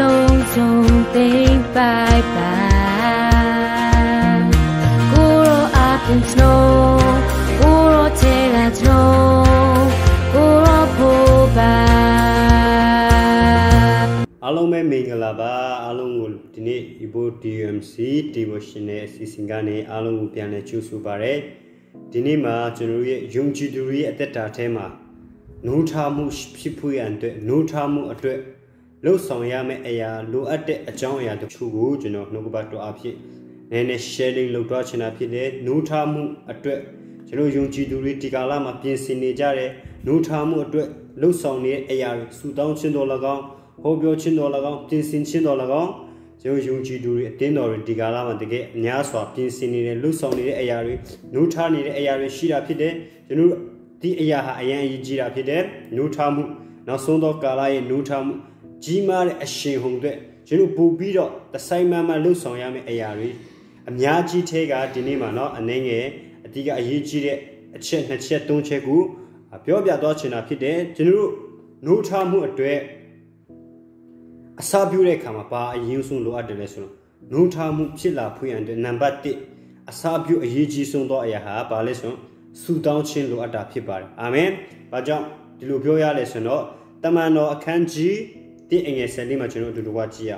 လုံးစုံသိမ့်ပိုက်ပါကိုရောအပြင်ကျွန်တော်ကိုရောထဲကကျွန်တော်ကိုရောဖို့ပါအားလုံးပဲမင်္ဂလာပါအားလုံးကိုဒီနေ့ Evo DMC Devotional အစီအစဉ်ကနေအားလုံးကိုပြန်လည်ကြိုဆိုပါရစေဒီနေ့မှာကျွန်တော်ရဲ့ယုံကြည်သူတွေရဲ့အသက်တာထဲမှာနိုးထမှုဖြစ်ဖွယ်ရန်အတွက်နိုးထမှုအတွက်လှုပ်ဆောင်ရမယ့်အရာလိုအပ်တဲ့အကြောင်းအရာတချို့ကိုကျွန်တော်နှုတ်ကပတ်တော်အဖြစ်နည်းနည်း sharing လုပ်တော့ချင်တာဖြစ်တယ်နိုးထမှုအတွက်ကျွန်တော်ယုံကြည်သူတွေဒီကာလမှာပြင်ဆင်နေကြတယ်နိုးထမှုအတွက်လှုပ်ဆောင်နေတဲ့အရာတွေစူတောင်းခြင်းတော်၎င်းဟောပြောခြင်းတော်၎င်းပြင်ဆင်ခြင်းတော်၎င်း ကျွန်တော်ယုံကြည်သူတွေအတင်းတော်တွေဒီကာလမှာတကယ်အများစွာပြင်ဆင်နေတဲ့လှုပ်ဆောင်နေတဲ့အရာတွေနှိုးထားနေတဲ့အရာတွေရှိတာဖြစ်တယ်ကျွန်တော်ဒီအရာဟာအရင်အရေးကြီးတာဖြစ်တယ်နှိုးထားမှုနောက်ဆုံးသောကာလရဲ့နှိုးထားမှုကြီးမားတဲ့အရှင်ဟုန်အတွက်ကျွန်တော်ပို့ပြီးတော့တဆိုင်မှန်မှန်လှုပ်ဆောင်ရမယ့်အရာတွေအများကြီးထဲကဒီနေ့မှာတော့အနေငယ်အတိကအရေးကြီးတဲ့အချက်နှစ်ချက်သုံးချက်ကိုပြောပြသွားချင်တာဖြစ်တယ်ကျွန်တော်တို့နှိုးထားမှုအတွက် အစာပြုတဲ့အခါမှာဘာအရင်ဆုံးလိုအပ်တယ်လဲဆိုတော့နှုံထားမှုဖြစ်လာဖွင့်ရတဲ့နံပါတ်1အစာပြုအရေးကြီးဆုံးသောအရာဟာဘာလဲဆိုတော့ဆူတောင်းခြင်းလိုအပ်တာဖြစ်ပါတယ်အာမင်။ဘာကြောင့်ဒီလိုပြောရလဲဆိုတော့တမန်တော်အခန်းကြီး1အငယ်7လေးမှာကျွန်တော်အတူတူကကြည့်ရ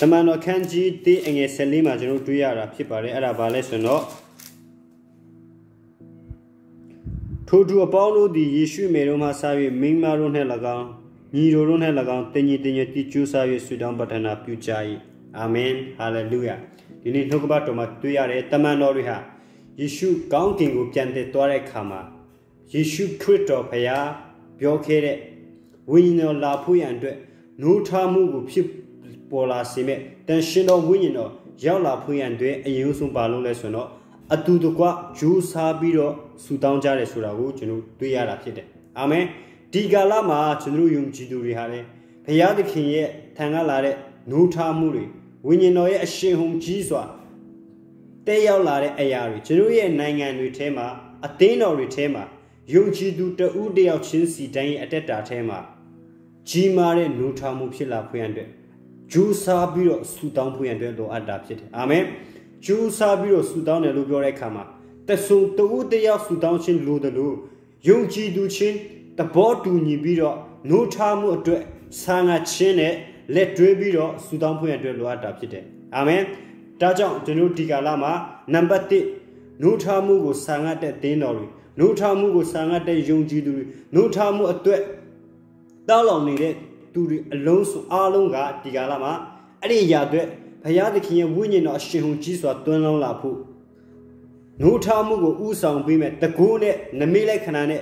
တမန်တော်ခန်းကြီး1အငယ်7လေးမှာကျွန်တော်တွေ့ရတာဖြစ်ပါတယ်အဲ့ဒါဘာလဲဆိုတော့ ထိုသူအပေါင်းတို့သည်ယေရှုမေတော်မှဆာ၍မိန်းမတို့နှင့်၎င်းညီတို့တို့နှင့်၎င်းတင်ကြီးတင်ကြီးတိကျူးဆာ၍ဆုတောင်းပတ္ထနာပြုကြ၏အာမင်ဟာလေလုယာဒီနေ့နှုတ်ကပတ်တော်မှာတွေ့ရတဲ့တမန်တော်တွေဟာယေရှုကောင်းကင်ကိုပြန်တက်သွားတဲ့အခါမှာယေရှုခရစ်တော်ဖခင်ပြောခဲ့တဲ့ဝိညာဉ်တော်လာဖို့ရန်အတွက်နိုးထမှုကိုဖြစ်ပေါ်လာစေမဲ့တန်ရှင်တော်ဝိညာဉ်တော်ရောက်လာဖို့ရန်အတွက်အရင်ဆုံးပါလို့လဲဆိုတော့အတူတကွဂျိုးစားပြီးတော့ ဆူတောင်းကြတယ်ဆိုတာကိုကျွန်တော်တွေ့ရတာဖြစ်တယ်အာမင်ဒီကာလမှာကျွန်တော်ယုံကြည်သူတွေဟာလည်းဘုရားသခင်ရဲ့ထံကလာတဲ့နိုးထမှုတွေဝိညာဉ်တော်ရဲ့အရှင်ဟုန်ကြီးစွာတဲရောက်လာတဲ့အရာတွေကျွန်တော်ရဲ့နိုင်ငံတွေထဲမှာအသင်းတော်တွေထဲမှာယုံကြည်သူတဦးတယောက်ချင်းစီတိုင်းရဲ့အတက်တာထဲမှာကြီးမားတဲ့နိုးထမှုဖြစ်လာဖွယ်ရတဲ့ဂျူးစားပြီးတော့ဆူတောင်းဖွယ်ရတဲ့လိုအပ်တာဖြစ်တယ်အာမင်ကြိုးစားပြီးတော့ဆူတောင်းတယ်လို့ပြောတဲ့အခါမှာ တဆုံတူတယောက်ဆူတောင်းခြင်းလိုတယ်လို့ယုံကြည်သူချင်းတဘောတူညီပြီးတော့နိုးထားမှုအတွက်ဆာငါချင်းနဲ့လက်တွဲပြီးတော့ဆူတောင်းဖွင့်အတွက်လိုအပ်တာဖြစ်တယ်အာမင်ဒါကြောင့်ကျွန်တော်ဒီကာလမှာနံပါတ်1နိုးထားမှုကိုဆာငတ်တဲ့တင်းတော်တွေနိုးထားမှုကိုဆာငတ်တဲ့ယုံကြည်သူတွေနိုးထားမှုအတွက်တောက်လောင်နေတဲ့သူတွေအလုံးစုံအားလုံးကဒီကာလမှာအဲ့ဒီအရာအတွက်ဘုရားသခင်ရဲ့ဝိညာဉ်တော်အရှင်ဟုန်ကြီးစွာတွန်းလောင်းလာဖို့ နိုးထမှုကိုဥဆောင်ပေးမဲ့တကူနဲ့နမိတ်လိုက်ခဏနဲ့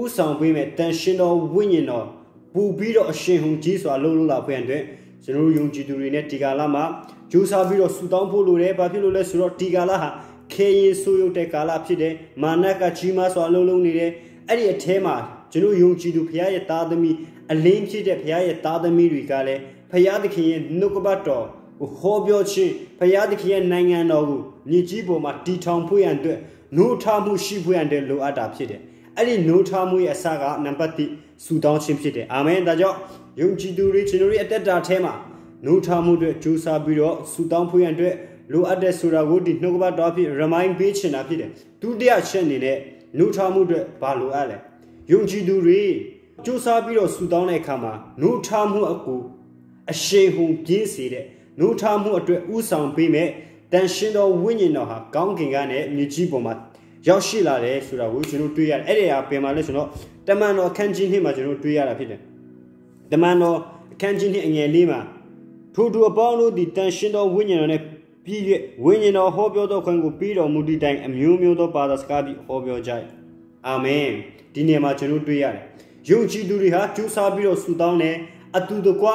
ဥဆောင်ပေးမဲ့တန်ရှင်တော်ဝိညာဉ်တော်ပူပြီးတော့အရှင်ဟုန်ကြီးစွာလှုပ်လှုပ်လာဖွယ်အတွက်ကျွန်တော်ယုံကြည်သူတွေနဲ့ဒီကာလမှာကြိုးစားပြီးတော့ဆူတောင်းဖို့လိုတယ်။ဘာဖြစ်လို့လဲဆိုတော့ဒီကာလဟာခေရင်ဆိုးရုပ်တဲ့ကာလဖြစ်တယ်။မာနကကြီးမားစွာလှုပ်လှုပ်နေတယ်။အဲ့ဒီအထဲမှာကျွန်တော်ယုံကြည်သူဘုရားရဲ့သားသမီးအလင်းဖြစ်တဲ့ဘုရားရဲ့သားသမီးတွေကလည်းဘုရားသခင်ရဲ့နှုတ်ကပတ်တော်ကို ဟောပြောခြင်းဖရာသခင်ရဲ့နိုင်ငံတော်ကိုမြေကြီးပေါ်မှာတည်ထောင်ဖို့ရန်အတွက်နိုးထမှုရှိဖို့ရန်အတွက်လိုအပ်တာဖြစ်တယ်။အဲ့ဒီနိုးထမှုရဲ့အစကနံပါတ်1ဆူတောင်းခြင်းဖြစ်တယ်။အာမင်။ဒါကြောင့်ယုံကြည်သူတွေကျွန်တော်ရဲ့အသက်တာထဲမှာနိုးထမှုတွေကြိုးစားပြီးတော့ဆူတောင်းဖို့ရန်အတွက်လိုအပ်တဲ့ဆိုတာကိုဒီနှုတ်ကပတ်တော်ဖြစ် remind ပေးချင်တာဖြစ်တယ်။ဒုတိယချက်အနေနဲ့နိုးထမှုတွေဘာလိုအပ်လဲ။ယုံကြည်သူတွေကြိုးစားပြီးတော့ဆူတောင်းတဲ့အခါမှာနိုးထမှုအကူအရှိန်ဟုန်ပြင်းစေတဲ့ နိုးထမှုအတွက်ဥဆောင်ပေးမဲ့တန်ရှင်တော်ဝိညာဉ်တော်ဟာကောင်းကင်ကနေမြေကြီးပေါ်မှာရောက်ရှိလာတယ်ဆိုတာကိုကျွန်တော်တွေ့ရတယ်အဲ့ဒီဟာပြင်မှာလဲဆိုတော့တမန်တော်အခန်းကြီးနှစ်မှာကျွန်တော်တွေ့ရတာဖြစ်တယ်တမန်တော်အခန်းကြီးနှစ်အငယ်လေးမှာထိုသူအပေါင်းတို့သည်တန်ရှင်တော်ဝိညာဉ်တော်နဲ့ပြီး၍ဝိညာဉ်တော်ဟောပြောသောခွင့်ကိုပြီးတော်မူသည့်တိုင်အမျိုးမျိုးသောဘာသာစကားပြီးဟောပြောကြ၏အာမင်ဒီနေ့မှာကျွန်တော်တွေ့ရတယ်ယုံကြည်သူတွေဟာကျူးစားပြီးတော့ဆူတောင်းတယ်အတူတကွ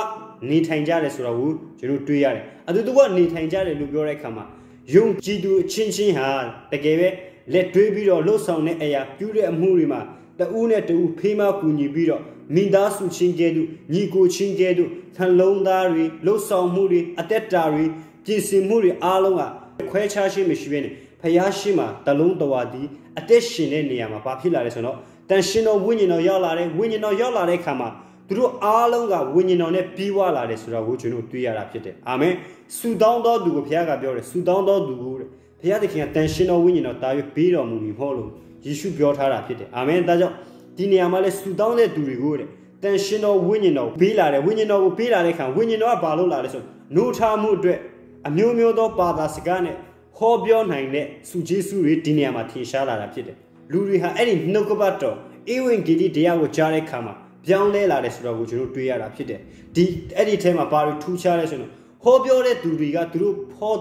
နေထိုင်ကြတယ်ဆိုတော့ကိုကျွန်တော်တွေးရတယ်အတူတူကနေထိုင်ကြတယ်လို့ပြောတဲ့အခါမှာယုံကြည်သူအချင်းချင်းဟာတကယ်ပဲလက်တွဲပြီးတော့လှုပ်ဆောင်တဲ့အရာပြုတဲ့အမှုတွေမှာတဦးနဲ့တဦးဖေးမကူညီပြီးတော့မိသားစုချင်းကဲ့သို့ညီကိုချင်းကဲ့သို့နှလုံးသားတွေလှုပ်ဆောင်မှုတွေအသက်တာတွေပြင်ဆင်မှုတွေအားလုံးကခွဲခြားခြင်းမရှိဘဲနဲ့ဖယားရှိမှတလုံးတဝါဒီအသက်ရှင်တဲ့နေရာမှာဘာဖြစ်လာလဲဆိုတော့တန်ရှင်တော်ဝိညာဉ်တော်ရောက်လာတယ်ဝိညာဉ်တော်ရောက်လာတဲ့အခါမှာ သူတို့အားလုံးကဝိညာဉ်တော်နဲ့ပြီးွားလာတယ်ဆိုတော့ကိုကျွန်တော်တွေ့ရတာဖြစ်တယ်အာမင်ဆူတောင်းတော်သူကိုဘုရားကပြောတယ်ဆူတောင်းတော်သူကိုတဲ့ဘုရားသခင်ကတန်ရှင်တော်ဝိညာဉ်တော်တာ၍ပေးတော်မူပြီဟောလို့ယေရှုပြောထားတာဖြစ်တယ်အာမင်ဒါကြောင့်ဒီနေရာမှာလဲဆူတောင်းတဲ့သူတွေကိုတဲ့တန်ရှင်တော်ဝိညာဉ်တော်ပေးလာတယ်ဝိညာဉ်တော်ကိုပေးလာတဲ့အခါဝိညာဉ်တော်ကဘာလို့လာလဲဆိုနိုးထားမှုအတွက်အမျိုးမျိုးသောဘာသာစကားနဲ့ဟောပြောနိုင်တဲ့စုဂျေစုတွေဒီနေရာမှာထင်ရှားလာတာဖြစ်တယ်လူတွေဟာအဲ့ဒီနှုတ်ကပတ်တော်ဧဝံဂေလိတရားကိုကြားတဲ့အခါမှာ ပြောင်းလဲလာတယ်ဆိုတော့ကိုကျွန်တော်တွေ့ရတာဖြစ်တယ်ဒီအဲ့ဒီထဲမှာဘာလို့ထူးခြားလဲဆိုတော့ဟောပြောတဲ့သူတွေကသူတို့ဟော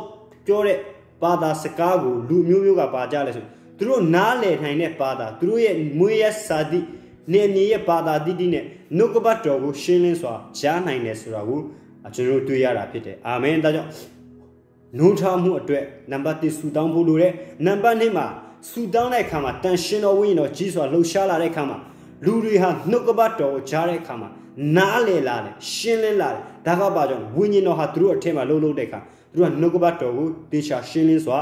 ပြောတဲ့ဘာသာစကားကိုလူမျိုးမျိုးကပါကြလဲဆိုသူတို့နားလည်နိုင်တဲ့ဘာသာသူတို့ရဲ့မွေးရစာတိနေမြေရဲ့ဘာသာတိတိနဲ့နှုတ်ကပတ်တော်ကိုရှင်းလင်းစွာကြားနိုင်တယ်ဆိုတာကိုကျွန်တော်တို့တွေ့ရတာဖြစ်တယ်အာမင်ဒါကြောင့်နှုံးထားမှုအတွက်နံပါတ်1ဆူတောင်းဖို့လိုတဲ့နံပါတ်2မှာဆူတောင်းတဲ့အခါမှာတန်ရှင်တော်ဝိညာဉ်တော်ကြီးစွာလှုပ်ရှားလာတဲ့အခါမှာ လူတွေဟာနှုတ်ကပတ်တော်ကိုကြားတဲ့အခါမှာနားလည်လာတယ်ရှင်းလင်းလာတယ်ဒါကဘာကြောင့်ဝိညာဉ်တော်ဟာသူတို့အထက်မှာလှုပ်လှုပ်တဲ့အခါသူတို့ကနှုတ်ကပတ်တော်ကိုတေချာရှင်းလင်းစွာ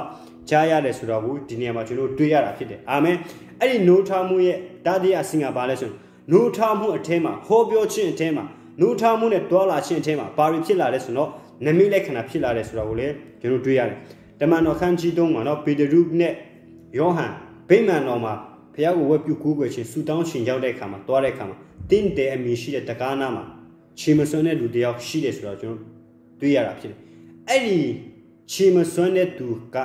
ကြားရတယ်ဆိုတော့ကိုဒီနေရာမှာကျွန်တော်တွေ့ရတာဖြစ်တယ်အာမင်အဲ့ဒီနိုးထားမှုရဲ့တာတိယအစဉ်ကဘာလဲဆိုနိုးထားမှုအထက်မှာဟောပြောခြင်းအထက်မှာနိုးထားမှုနဲ့တွာလာခြင်းအထက်မှာဘာတွေဖြစ်လာလဲဆိုတော့နမိတ်လက္ခဏာဖြစ်လာတယ်ဆိုတော့ကိုလည်းကျွန်တော်တွေ့ရတယ်တမန်တော်ခန်းကြီးတုံးမှာနော်ပေတရုနဲ့ယောဟန်ဗိမာန်တော်မှာ ဖះကိုဝက်ပြုကူးကွယ်ခြင်းဆူတောင်းရှင်ရောက်တဲ့အခါမှာတွားတဲ့အခါမှာတင်းတယ်အမည်ရှိတဲ့တကားနာမှာခြေမစွန်းတဲ့လူတယောက်ရှိတယ်ဆိုတော့ကျွန်တော်တွေ့ရတာဖြစ်တယ်အဲ့ဒီခြေမစွန်းတဲ့သူက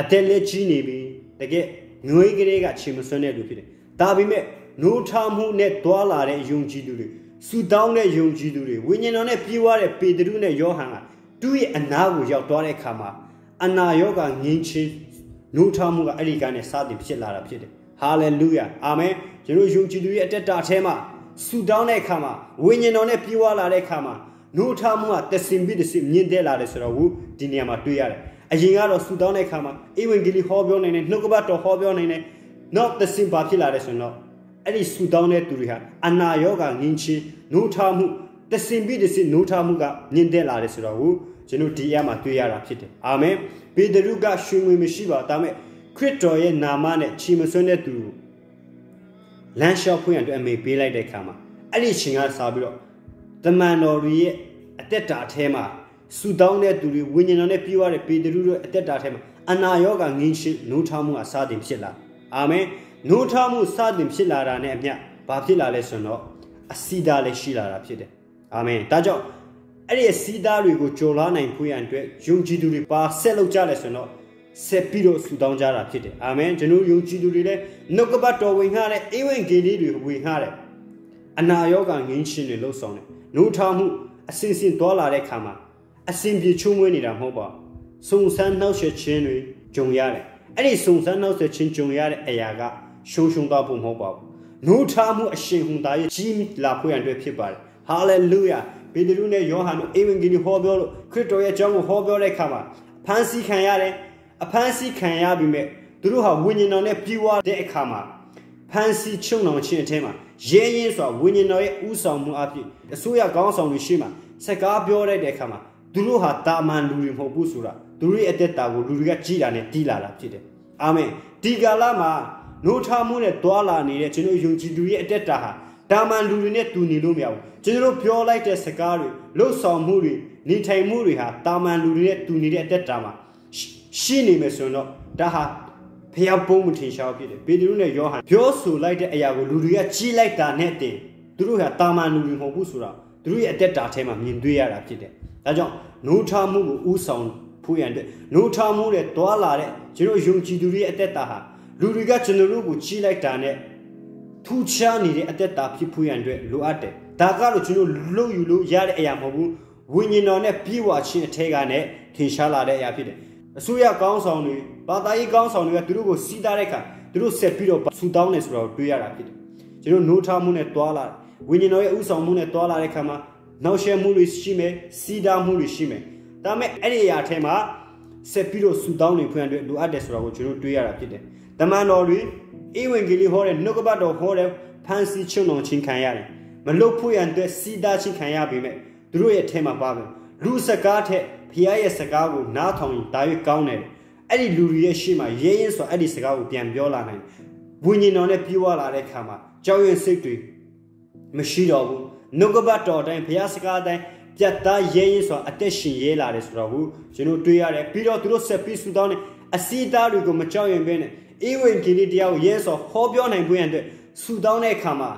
အတက်လက်ကြီးနေပြီတကယ်ငွေကလေးကခြေမစွန်းတဲ့လူဖြစ်တယ်ဒါပေမဲ့နိုးထမှုနဲ့တွာလာတဲ့ယုံကြည်သူတွေဆူတောင်းတဲ့ယုံကြည်သူတွေဝိညာဉ်တော်နဲ့ပြေးွားတဲ့ပေတရုနဲ့ယောဟန်ကသူ့ရဲ့အနာကိုရောက်သွားတဲ့အခါမှာအနာရောဂါငင်းချင်းနိုးထမှုကအဲ့ဒီကနေစတင်ဖြစ်လာတာဖြစ်တယ် ဟာလေလုယာအာမင်ကျွန်တော်ယုံကြည်သူရဲ့အတက်တာအဲမှာဆူတောင်းတဲ့အခါမှာဝိညာဉ်တော်နဲ့ပြေးွားလာတဲ့အခါမှာနိုးထမှုကတဆင်ပြီးတဆင်မြင့်တက်လာတယ်ဆိုတော့ဟိုဒီနေရာမှာတွေ့ရတယ်အရင်ကတော့ဆူတောင်းတဲ့အခါမှာဧဝံဂေလိဟောပြောနိုင်တယ်နှုတ်ကပတ်တော်ဟောပြောနိုင်တယ်နောက်တဆင်ပါဖြစ်လာတယ်ဆိုတော့အဲ့ဒီဆူတောင်းတဲ့သူတွေဟာအနာရောဂါငင်းချင်းနိုးထမှုတဆင်ပြီးတဆင်နိုးထမှုကမြင့်တက်လာတယ်ဆိုတော့ဟိုကျွန်တော်ဒီအရာမှာတွေ့ရတာဖြစ်တယ်အာမင်ပေတရုကရှင်ဝင်မရှိပါဒါမဲ့ ခရစ်တော်ရဲ့နာမနဲ့ချီမဆွတဲ့သူလမ်းလျှောက်ဖွင့်ရအတွက်အမေပေးလိုက်တဲ့အခါမှာအဲ့ဒီရှင်ကစားပြီးတော့တမန်တော်တွေရဲ့အသက်တာအแทမှာဆူတောင်းတဲ့သူတွေဝိညာဉ်တော်နဲ့ပြေးရတဲ့ပေတရုတို့အသက်တာအแทမှာအနာရောဂါငင်းရှင်းနိုးထားမှုကစတင်ဖြစ်လာအာမင်နိုးထားမှုစတင်ဖြစ်လာတာနဲ့အမျှဘာဖြစ်လာလဲဆိုတော့အစီဒါလည်းရှိလာတာဖြစ်တယ်အာမင်ဒါကြောင့်အဲ့ဒီအစီဒါတွေကိုကြော်လာနိုင်ဖွင့်ရန်အတွက်ယုံကြည်သူတွေပါဆက်လုပ်ကြလဲဆိုတော့ ဆက်ပြီးတော့ဆူတောင်းကြတာဖြစ်တယ်အာမင်ကျွန်တော်ယုံကြည်သူတွေလည်းနှုတ်ကပတ်တော်ဝင်ငှတဲ့ဧဝံဂေလိတွေဝင်ငှတဲ့အနာရောဂါငင်းရှင်တွေလှုပ်ဆောင်တယ်နှုတ်ထားမှုအစင်စင်သွားလာတဲ့ခါမှာအစင်ပြေချုံးဝဲနေတာမဟုတ်ပါစုံစမ်းနှောက်ယှက်ခြင်းတွေဂျုံရတယ်အဲ့ဒီစုံစမ်းနှောက်ယှက်ခြင်းဂျုံရတဲ့အရာကရှုံရှုံသွားဖို့မဟုတ်ပါဘူးနှုတ်ထားမှုအရှင်ဟွန်သားရဲ့ကြီးလာဖွင့်ရန်အတွက်ဖြစ်ပါတယ်ဟာလေလုယာပေတရုနဲ့ယောဟန်တို့ဧဝံဂေလိဟောပြောလို့ခရစ်တော်ရဲ့အကြောင်းကိုဟောပြောတဲ့အခါမှာဖန်ဆီးခံရတယ် အဖန်ဆီးခံရပြီးမဲ့သူတို့ဟာဝိညာဉ်တော်နဲ့ပြေးဝတဲ့အခါမှာဖန်ဆီးချုံတော်ခြင်းအထက်မှာရဲရင်စွာဝိညာဉ်တော်ရဲ့ဥဆောင်မှုအဖြစ်အစိုးရကောင်းဆောင်တွေရှိမှစကားပြောလိုက်တဲ့အခါမှာသူတို့ဟာတာမန်လူတွေမဟုတ်ဘူးဆိုတာသူတို့ရဲ့အသက်တာကိုလူတွေကကြည်တာနဲ့တီးလာတာဖြစ်တယ်အာမင်ဒီကာလမှာနိုးထမှုနဲ့တွာလာနေတဲ့ကျွန်တော်ယုံကြည်သူရဲ့အသက်တာဟာတာမန်လူတွေနဲ့တူနေလို့မရဘူးကျွန်တော်ပြောလိုက်တဲ့စကားတွေလှုပ်ဆောင်မှုတွေနေထိုင်မှုတွေဟာတာမန်လူတွေနဲ့တူနေတဲ့အသက်တာမှာ ရှိနေမယ်ဆိုရင်တော့ဒါဟာဖျားပုံးမထင်ရှားဖြစ်တယ်ပေတရုနဲ့ယောဟန်ပြောဆိုလိုက်တဲ့အရာကိုလူတွေကကြီးလိုက်တာနဲ့တင်သူတို့ဟာတာမန်လူတွေမဟုတ်ဘူးဆိုတာသူတို့ရဲ့အသက်တာထဲမှာမြင်တွေ့ရတာဖြစ်တယ်ဒါကြောင့်နိုးထမှုကိုဥဆောင်ဖို့ရတဲ့နိုးထမှုနဲ့တွာလာတဲ့ကျွန်တော်ယုံကြည်သူတွေရဲ့အသက်တာဟာလူတွေကကျွန်တော်တို့ကိုကြီးလိုက်တာနဲ့ထူးခြားနေတဲ့အသက်တာဖြစ်ဖို့ရန်အတွက်လိုအပ်တယ်ဒါကတော့ကျွန်တော်လှုပ်ယူလို့ရတဲ့အရာမဟုတ်ဘူးဝိညာဉ်တော်နဲ့ပြေဝခြင်းအထက်ကနဲ့ထင်ရှားလာတဲ့အရာဖြစ်တယ် အစိုးရကောင်းဆောင်တွေဘာသာရေးကောင်းဆောင်တွေကသူတို့ကိုစီးတာတဲ့အခါသူတို့ဆက်ပြီးတော့ဆူတောင်းနေဆိုတော့တွေးရတာဖြစ်တယ်ကျွန်တော်နိုးထားမှုနဲ့တွာလာဝိညာဉ်တော်ရဲ့ဥဆောင်မှုနဲ့တွာလာတဲ့ခါမှာနောက်ရှက်မှုတွေရှိမယ်စီးတာမှုတွေရှိမယ်ဒါပေမဲ့အဲ့ဒီအရာထဲမှာဆက်ပြီးတော့ဆူတောင်းနေဖွင့်အတွက်လိုအပ်တယ်ဆိုတော့ကိုကျွန်တော်တွေးရတာဖြစ်တယ်တမန်တော်တွေဧဝံဂေလိဟောတဲ့နှုတ်ကပတ်တော်ဟောတဲ့ဖန်ဆီးချုံတော်ချင်းခံရတယ်မလုတ်ဖို့ရန်အတွက်စီးသားချင်းခံရပေမဲ့သူတို့ရဲ့ထဲမှာပါပဲလူစကားထက် ဖျားရဲ့စကားကိုနားထောင်ရင်ဒါရွေးကောင်းတယ်အဲ့ဒီလူတွေရဲ့ရှေ့မှာရဲရင်ဆိုအဲ့ဒီစကားကိုပြန်ပြောလာနိုင်ဝိညာဉ်တော်နဲ့ပြေဝလာတဲ့ခါမှာကြောက်ရွံ့စိတ်တွေမရှိတော့ဘူးနှုတ်ကပတ်တော်တိုင်းဘုရားစကားတိုင်းပြတ်သားရဲရင်ဆိုတာအသက်ရှင်ရဲလာတယ်ဆိုတော့ဘူးကျွန်တော်တွေးရတယ်ပြီးတော့သူတို့ဆက်ပြီးဆူတောင်းနေအစီသားတွေကိုမကြောက်ရွံ့ဘဲနဲ့အေဝံဂေလိတရားကိုရဲဆိုဟောပြောနိုင်ဖို့ရတဲ့ဆူတောင်းတဲ့အခါမှာ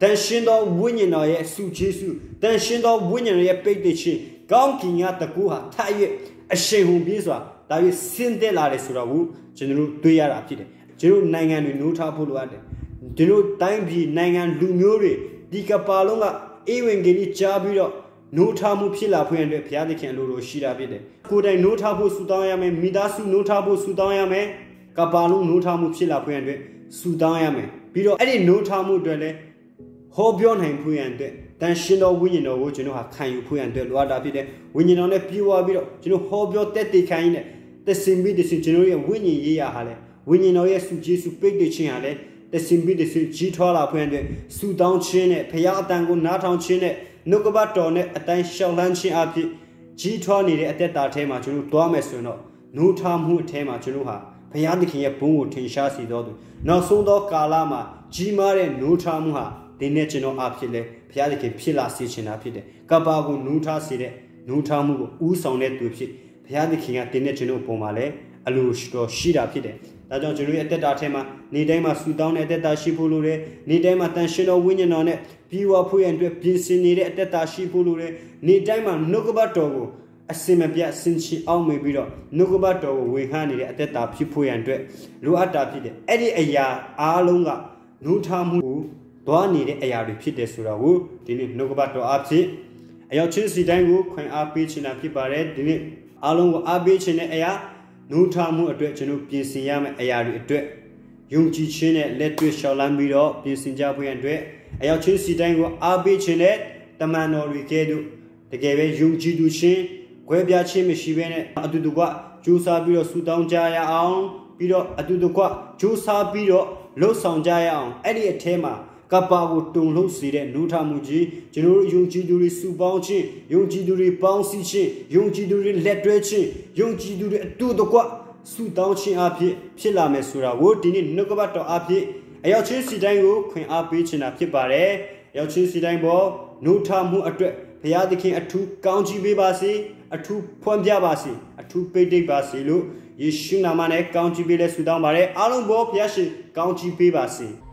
တန်ရှင်သောဝိညာဉ်တော်ရဲ့ဆုကျေးဇူးတန်ရှင်သောဝိညာဉ်တော်ရဲ့ပိတ်သိခြင်း ကောင်းကင်ကတကူဟာထား၍အရှင်ဟုန်ပြေးစွာဒါ၍ဆင်းသက်လာတယ်ဆိုတော့ဘူးကျွန်တော်တို့တွေးရတာဖြစ်တယ်ကျွန်တော်နိုင်ငံတွေနိုးထားဖို့လိုအပ်တယ်ကျွန်တော်တိုင်းပြည်နိုင်ငံလူမျိုးတွေဒီကပါလုံးကအေဝံဂေလိကြားပြီးတော့နိုးထားမှုဖြစ်လာဖွင့်အတွက်ဘုရားသခင်လိုလိုရှိတာဖြစ်တယ်ကိုယ်တိုင်နိုးထားဖို့ဆူတောင်းရမယ်မိသားစုနိုးထားဖို့ဆူတောင်းရမယ်ကပါလုံးနိုးထားမှုဖြစ်လာဖွင့်အတွက်ဆူတောင်းရမယ်ပြီးတော့အဲ့ဒီနိုးထားမှုအတွက်လည်းဟောပြောနိုင်ဖွင့်ရတဲ့ တန်ရှင်တော်ဝိညာဉ်တော်ကိုကျွန်တော်ဟာခံယူဖွင့်ရတဲ့လိုအပ်တာဖြစ်တယ်ဝိညာဉ်တော်နဲ့ပြေဝပြီးတော့ကျွန်တော်ဟောပြောတက်တည်ခိုင်းတဲ့တစင်ပြီးတစင်ကျွန်တော်ရဲ့ဝိညာဉ်ရေးရဟာလဲဝိညာဉ်တော်ရဲ့စုကျေးစုပိတ်တည်ခြင်းဟာလဲတစင်ပြီးတစင်ကြီးထွားလာဖွင့်တဲ့ဆူတောင်းခြင်းနဲ့ဖရာအတန်ကိုနားထောင်ခြင်းနဲ့နှုတ်ကပတ်တော်နဲ့အတိုင်းရှောက်လန်းခြင်းအဖြစ်ကြီးထွားနေတဲ့အသက်တာထဲမှာကျွန်တော်တွားမယ်ဆိုရင်တော့နှိုးထားမှုအထဲမှာကျွန်တော်ဟာဘုရားသခင်ရဲ့ဘုန်းကိုထင်ရှားစေတော်သူနောက်ဆုံးသောကာလမှာကြီးမားတဲ့နှိုးထားမှုဟာ ဒီနေ့ကျွန်တော်အဖြစ်လဲဘုရားသခင်ဖြစ်လာစေချင်တာဖြစ်တယ်ကပ္ပါကိုနှိုးထားစေတဲ့နှိုးထားမှုကိုဥဆောင်တဲ့သူဖြစ်ဘုရားသခင်ကဒီနေ့ကျွန်တော်ပုံမှာလဲအလိုတော်ရှိတာဖြစ်တယ်ဒါကြောင့်ကျွန်တော်ရဲ့အသက်တာထဲမှာနေတိုင်းမှာဆူတောင်းတဲ့အသက်တာရှိဖို့လိုတယ်နေတိုင်းမှာတန်ရှင်တော်ဝိညာဉ်တော်နဲ့ပြီးဝဖို့ရန်အတွက်ပြင်ဆင်နေတဲ့အသက်တာရှိဖို့လိုတယ်နေတိုင်းမှာနှုတ်ကပတ်တော်ကိုအစင်မပြတ်ဆင်ချီအောင်မေပြီးတော့နှုတ်ကပတ်တော်ကိုဝေခန်းနေတဲ့အသက်တာဖြစ်ဖို့ရန်အတွက်လိုအပ်တာဖြစ်တယ်အဲ့ဒီအရာအားလုံးကနှူးထားမှုကို တွားနေတဲ့အရာတွေဖြစ်တယ်ဆိုတော့ကိုဒီနေ့နှုတ်ကပတ်တော်အဖြစ်အရောက်ချင်းစီတိုင်းကိုခွင့်အားပေးချင်တာဖြစ်ပါတယ်ဒီနေ့အားလုံးကိုအားပေးချင်တဲ့အရာနှုတ်ထားမှုအတွက်ကျွန်တော်ပြင်ဆင်ရမယ့်အရာတွေအတွက်ယုံကြည်ခြင်းနဲ့လက်တွေ့ရှောက်လန်းပြီးတော့ပြင်ဆင်ကြဖို့ရန်အတွက်အရောက်ချင်းစီတိုင်းကိုအားပေးခြင်းနဲ့တမန်တော်တွေကဲ့သို့တကယ်ပဲယုံကြည်သူချင်းခွဲပြားခြင်းမရှိဘဲနဲ့အတူတူကကြိုးစားပြီးတော့ဆူတောင်းကြရအောင်ပြီးတော့အတူတူကကြိုးစားပြီးတော့လှုပ်ဆောင်ကြရအောင်အဲ့ဒီအထဲမှာ ကပ္ပါကိုတုံလှုပ်စေတဲ့နှုထမှုကြီးကျွန်တော်တို့ယုံကြည်သူတွေစုပေါင်းခြင်းယုံကြည်သူတွေပေါင်းစည်းခြင်းယုံကြည်သူတွေလက်တွဲခြင်းယုံကြည်သူတွေအတူတကွစုတောင်းခြင်းအဖြစ်ဖြစ်လာမယ်ဆိုတာကိုဒီနေ့နှုတ်ကပတ်တော်အဖြစ်အရောက်ချင်းစီတိုင်းကိုခွင့်အားပေးချင်တာဖြစ်ပါတယ်။ရောက်ချင်းစီတိုင်းပေါ်နှုထမှုအတွက်ဘုရားသခင်အထူးကောင်းချီးပေးပါစေအထူးဖွင့်ပြပါစေအထူးပိတ်တိတ်ပါစေလို့ယေရှုနာမနဲ့ကောင်းချီးပေးလဲဆုတောင်းပါတယ်အားလုံးပေါ်ဘုရားရှင်ကောင်းချီးပေးပါစေ။